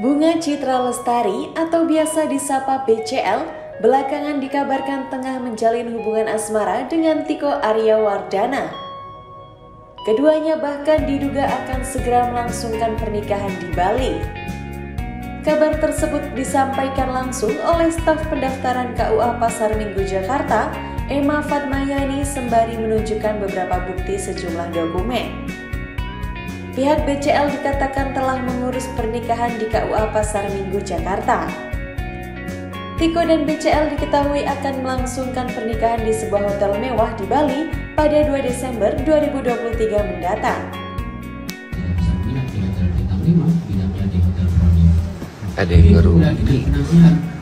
Bunga Citra Lestari atau biasa disapa BCL belakangan dikabarkan tengah menjalin hubungan asmara dengan Tiko Arya Wardana. Keduanya bahkan diduga akan segera melangsungkan pernikahan di Bali. Kabar tersebut disampaikan langsung oleh staf pendaftaran KUA Pasar Minggu Jakarta, Emma Fatmayani sembari menunjukkan beberapa bukti sejumlah dokumen. Pihak BCL dikatakan telah mengurus pernikahan di KUA Pasar Minggu, Jakarta. Tiko dan BCL diketahui akan melangsungkan pernikahan di sebuah hotel mewah di Bali pada 2 Desember 2023 mendatang. Ada yang baru.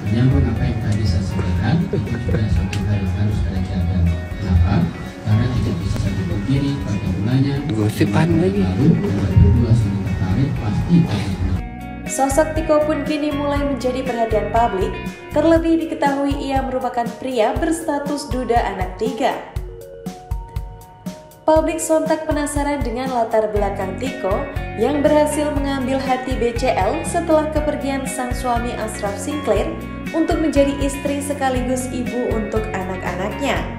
Menyambung apa yang tadi saya sampaikan, itu juga satu hal yang harus kita jaga. Kenapa? Karena tidak bisa dipungkiri. Gosipan lagi. Sosok Tiko pun kini mulai menjadi perhatian publik, terlebih diketahui ia merupakan pria berstatus duda anak tiga. Publik sontak penasaran dengan latar belakang Tiko yang berhasil mengambil hati BCL setelah kepergian sang suami Ashraf Sinclair untuk menjadi istri sekaligus ibu untuk anak-anaknya.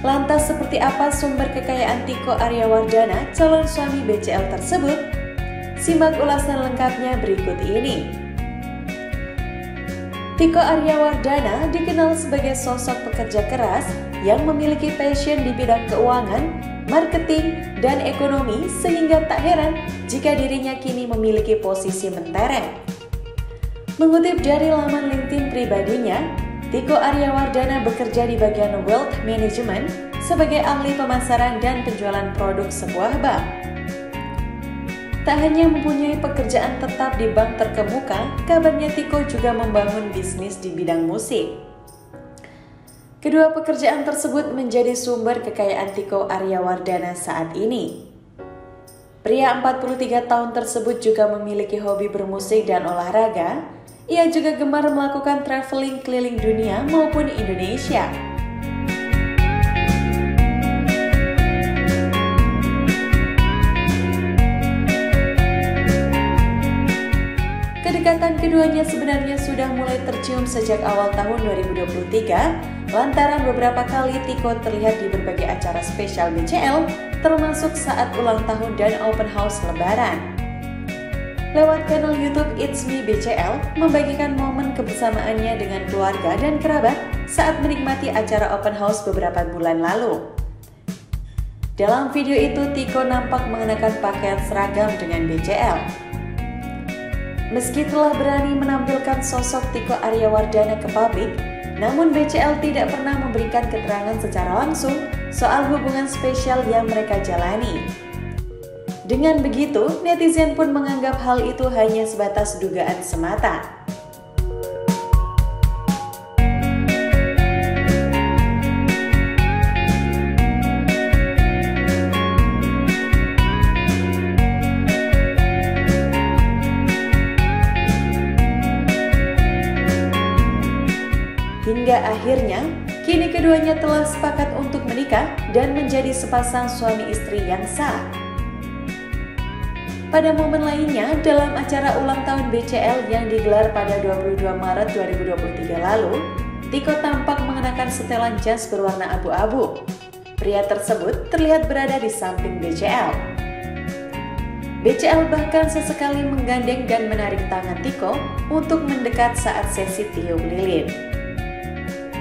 Lantas seperti apa sumber kekayaan Tiko Aryawardana, calon suami BCL tersebut? Simak ulasan lengkapnya berikut ini. Tiko Aryawardana dikenal sebagai sosok pekerja keras yang memiliki passion di bidang keuangan, marketing, dan ekonomi sehingga tak heran jika dirinya kini memiliki posisi mentereng. Mengutip dari laman LinkedIn pribadinya, Tiko Aryawardana bekerja di bagian wealth management sebagai ahli pemasaran dan penjualan produk sebuah bank. Tak hanya mempunyai pekerjaan tetap di bank terkemuka, kabarnya Tiko juga membangun bisnis di bidang musik. Kedua pekerjaan tersebut menjadi sumber kekayaan Tiko Aryawardana saat ini. Pria 43 tahun tersebut juga memiliki hobi bermusik dan olahraga. Ia juga gemar melakukan traveling keliling dunia maupun Indonesia. Kedekatan keduanya sebenarnya sudah mulai tercium sejak awal tahun 2023 lantaran beberapa kali Tiko terlihat di berbagai acara spesial BCL termasuk saat ulang tahun dan open house lebaran. Lewat kanal YouTube It's Me BCL membagikan momen kebersamaannya dengan keluarga dan kerabat saat menikmati acara open house beberapa bulan lalu. Dalam video itu Tiko nampak mengenakan pakaian seragam dengan BCL. Meski telah berani menampilkan sosok Tiko Aryawardana ke publik, namun BCL tidak pernah memberikan keterangan secara langsung soal hubungan spesial yang mereka jalani. Dengan begitu, netizen pun menganggap hal itu hanya sebatas dugaan semata. Hingga akhirnya, kini keduanya telah sepakat untuk menikah dan menjadi sepasang suami istri yang sah. Pada momen lainnya, dalam acara ulang tahun BCL yang digelar pada 22 Maret 2023 lalu, Tiko tampak mengenakan setelan jas berwarna abu-abu. Pria tersebut terlihat berada di samping BCL. BCL bahkan sesekali menggandeng dan menarik tangan Tiko untuk mendekat saat sesi tiup lilin.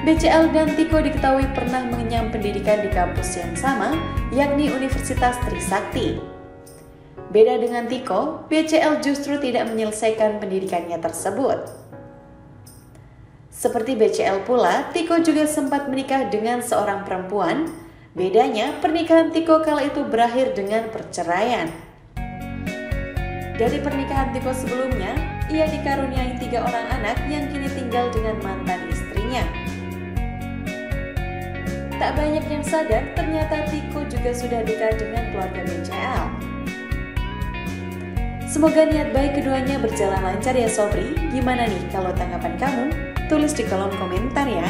BCL dan Tiko diketahui pernah mengenyam pendidikan di kampus yang sama, yakni Universitas Trisakti. Beda dengan Tiko, BCL justru tidak menyelesaikan pendidikannya tersebut. Seperti BCL pula, Tiko juga sempat menikah dengan seorang perempuan. Bedanya, pernikahan Tiko kala itu berakhir dengan perceraian. Dari pernikahan Tiko sebelumnya, ia dikaruniai tiga orang anak yang kini tinggal dengan mantan istrinya. Tak banyak yang sadar, ternyata Tiko juga sudah dekat dengan keluarga BCL. Semoga niat baik keduanya berjalan lancar ya Sobri. Gimana nih kalau tanggapan kamu? Tulis di kolom komentar ya.